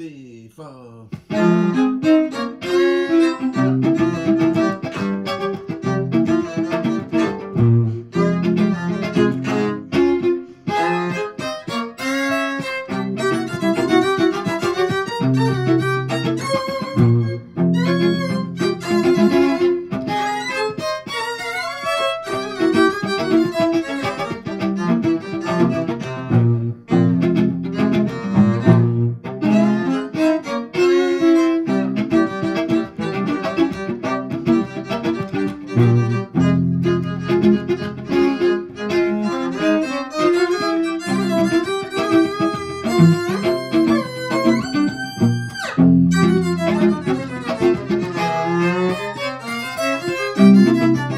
Stéphane. Uh. Música